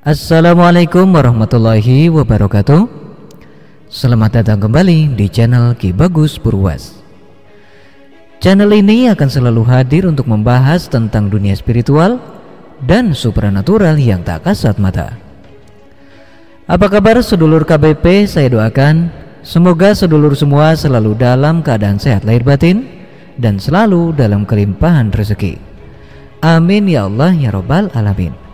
Assalamualaikum warahmatullahi wabarakatuh. Selamat datang kembali di channel Ki Bagus Purwas. Channel ini akan selalu hadir untuk membahas tentang dunia spiritual dan supranatural yang tak kasat mata. Apa kabar sedulur KBP? Saya doakan Semoga sedulur semua selalu dalam keadaan sehat lahir batin Dan selalu dalam kelimpahan rezeki. Amin ya Allah ya Robbal Alamin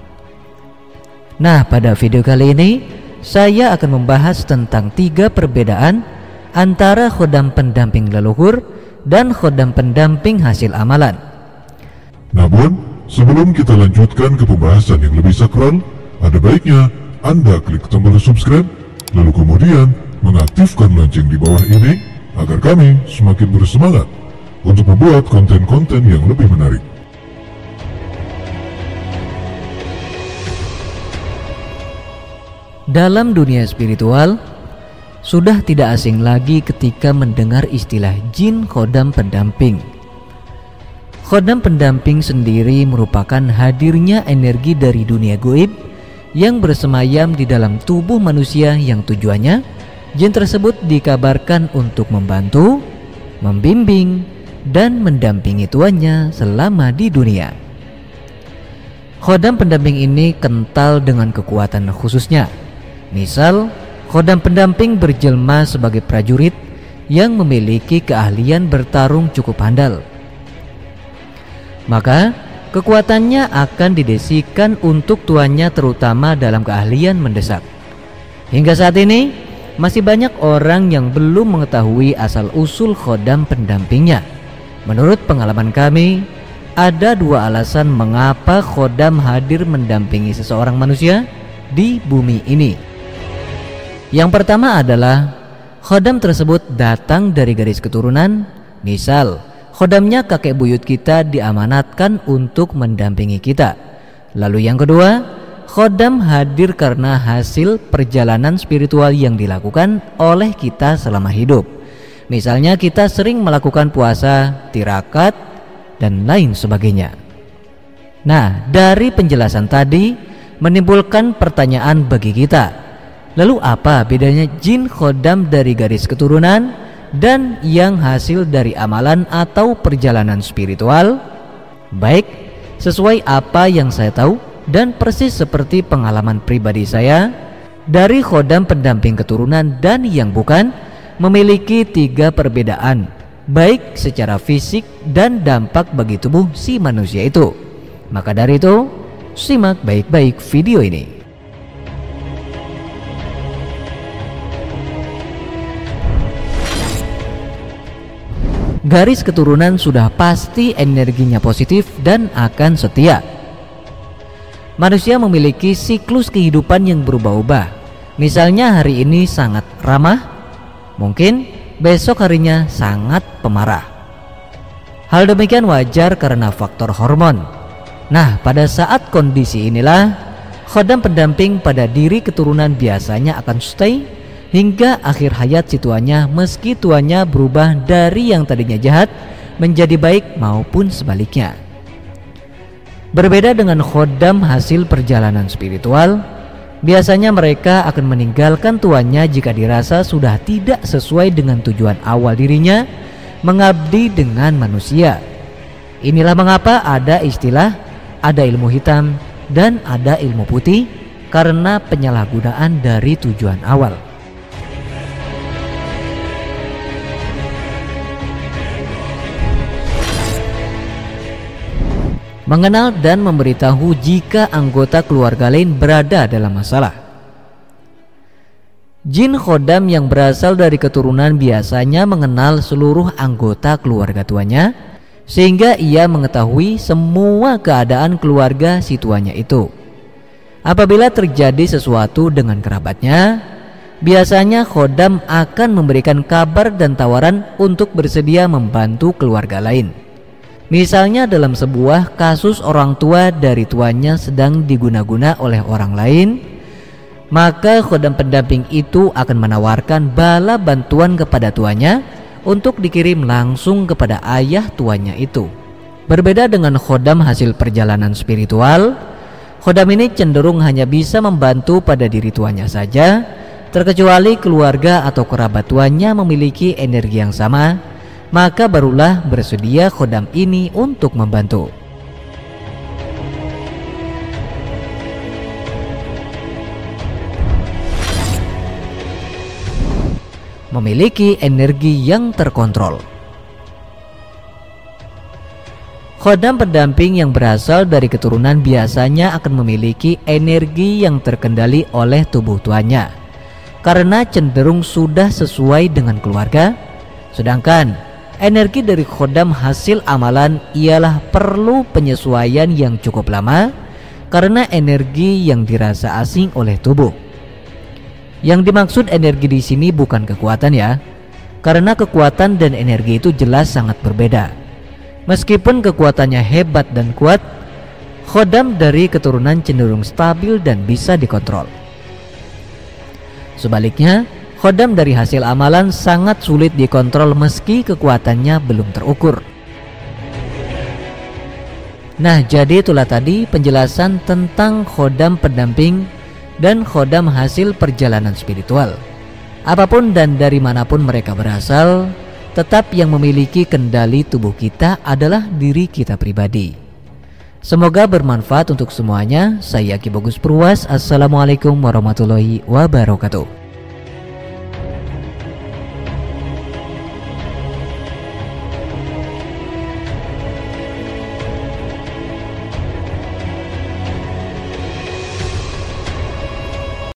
Nah, pada video kali ini saya akan membahas tentang tiga perbedaan antara khodam pendamping leluhur dan khodam pendamping hasil amalan. Namun, sebelum kita lanjutkan ke pembahasan yang lebih sakral, ada baiknya Anda klik tombol subscribe, lalu kemudian mengaktifkan lonceng di bawah ini agar kami semakin bersemangat untuk membuat konten-konten yang lebih menarik. Dalam dunia spiritual, sudah tidak asing lagi ketika mendengar istilah jin khodam pendamping. Khodam pendamping sendiri merupakan hadirnya energi dari dunia goib yang bersemayam di dalam tubuh manusia yang tujuannya jin tersebut dikabarkan untuk membantu, membimbing, dan mendampingi tuannya selama di dunia. Khodam pendamping ini kental dengan kekuatan khususnya Misal, khodam pendamping berjelma sebagai prajurit yang memiliki keahlian bertarung cukup handal. Maka, kekuatannya akan didesikan untuk tuannya terutama dalam keahlian mendesak. Hingga saat ini, masih banyak orang yang belum mengetahui asal-usul khodam pendampingnya. Menurut pengalaman kami, ada dua alasan mengapa khodam hadir mendampingi seseorang manusia di bumi ini. Yang pertama adalah khodam tersebut datang dari garis keturunan. Misal, khodamnya kakek buyut kita diamanatkan untuk mendampingi kita. Lalu yang kedua, khodam hadir karena hasil perjalanan spiritual yang dilakukan oleh kita selama hidup. Misalnya kita sering melakukan puasa, tirakat, dan lain sebagainya. Nah, dari penjelasan tadi menimbulkan pertanyaan bagi kita Lalu apa bedanya jin khodam dari garis keturunan dan yang hasil dari amalan atau perjalanan spiritual? Baik, sesuai apa yang saya tahu dan persis seperti pengalaman pribadi saya dari khodam pendamping keturunan dan yang bukan memiliki tiga perbedaan baik secara fisik dan dampak bagi tubuh si manusia itu. Maka dari itu, simak baik-baik video ini. Garis keturunan sudah pasti energinya positif dan akan setia. Manusia memiliki siklus kehidupan yang berubah-ubah. Misalnya hari ini sangat ramah, mungkin besok harinya sangat pemarah. Hal demikian wajar karena faktor hormon. Nah, pada saat kondisi inilah, khodam pendamping pada diri keturunan biasanya akan stay hingga akhir hayat si tuannya meski tuannya berubah dari yang tadinya jahat menjadi baik maupun sebaliknya. Berbeda dengan khodam hasil perjalanan spiritual, biasanya mereka akan meninggalkan tuannya jika dirasa sudah tidak sesuai dengan tujuan awal dirinya mengabdi dengan manusia. Inilah mengapa ada istilah ada ilmu hitam dan ada ilmu putih karena penyalahgunaan dari tujuan awal. Mengenal dan memberitahu jika anggota keluarga lain berada dalam masalah. Jin khodam yang berasal dari keturunan biasanya mengenal seluruh anggota keluarga tuanya sehingga ia mengetahui semua keadaan keluarga si tuanya itu. Apabila terjadi sesuatu dengan kerabatnya, biasanya khodam akan memberikan kabar dan tawaran untuk bersedia membantu keluarga lain. Misalnya dalam sebuah kasus orang tua dari tuanya sedang diguna-guna oleh orang lain, maka khodam pendamping itu akan menawarkan bala bantuan kepada tuanya untuk dikirim langsung kepada ayah tuanya itu. Berbeda dengan khodam hasil perjalanan spiritual, Khodam ini cenderung hanya bisa membantu pada diri tuannya saja, terkecuali keluarga atau kerabat tuannya memiliki energi yang sama, maka barulah bersedia khodam ini untuk membantu. Memiliki energi yang terkontrol. Khodam pendamping yang berasal dari keturunan biasanya akan memiliki energi yang terkendali oleh tubuh tuannya karena cenderung sudah sesuai dengan keluarga. Sedangkan energi dari khodam hasil amalan ialah perlu penyesuaian yang cukup lama karena energi yang dirasa asing oleh tubuh. Yang dimaksud energi di sini bukan kekuatan ya, karena kekuatan dan energi itu jelas sangat berbeda. Meskipun kekuatannya hebat dan kuat, khodam dari keturunan cenderung stabil dan bisa dikontrol. Sebaliknya, khodam dari hasil amalan sangat sulit dikontrol meski kekuatannya belum terukur. Nah, jadi itulah tadi penjelasan tentang khodam pendamping dan khodam hasil perjalanan spiritual. Apa pun dan dari mana pun mereka berasal, tetap yang memiliki kendali tubuh kita adalah diri kita pribadi. Semoga bermanfaat untuk semuanya. Saya Ki Bagus Purwas. Assalamualaikum warahmatullahi wabarakatuh.